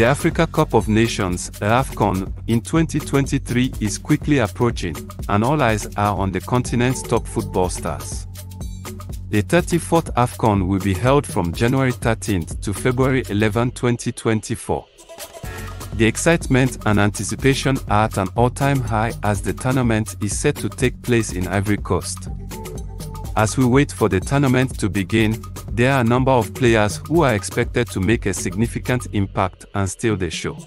The Africa Cup of Nations, AFCON, in 2023 is quickly approaching, and all eyes are on the continent's top football stars. The 34th AFCON will be held from January 13 to February 11, 2024. The excitement and anticipation are at an all-time high as the tournament is set to take place in Ivory Coast. As we wait for the tournament to begin, there are a number of players who are expected to make a significant impact and steal the show.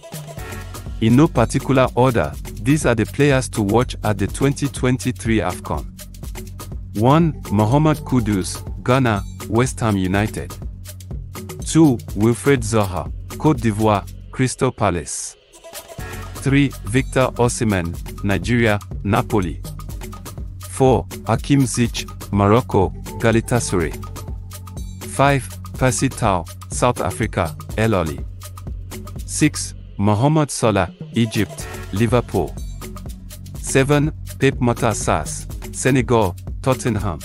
In no particular order, these are the players to watch at the 2023 AFCON. 1. Mohamed Kudus, Ghana, West Ham United. 2. Wilfried Zaha, Cote d'Ivoire, Crystal Palace. 3. Victor Osimhen, Nigeria, Napoli. 4. Hakim Ziyech, Morocco, Galatasaray. 5. Percy Tau, South Africa, El Ahly. 6. Mohamed Salah, Egypt, Liverpool. 7. Pape Matar Sarr, Senegal, Tottenham.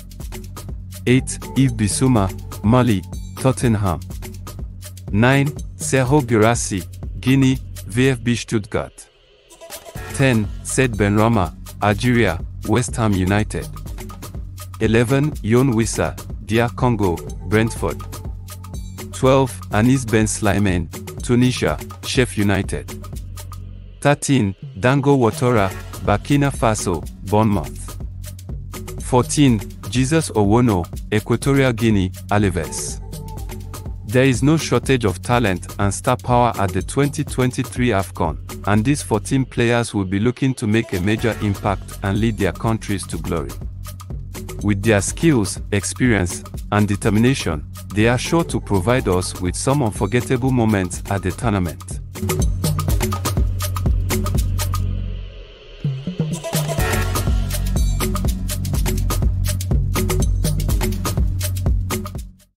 8. Yves Bissouma, Mali, Tottenham. 9. Serhou Guirassy, Guinea, VfB Stuttgart. 10. Said Benrahma, Algeria, West Ham United. 11. Yoane Wissa, DR Congo, Brentford. 12. Anis Ben Slimane, Tunisia, Sheff United. 13. Dango Ouattara, Burkina Faso, Bournemouth. 14. Jesus Owono, Equatorial Guinea, Alaves. There is no shortage of talent and star power at the 2023 AFCON, and these 14 players will be looking to make a major impact and lead their countries to glory. With their skills, experience, and determination, they are sure to provide us with some unforgettable moments at the tournament.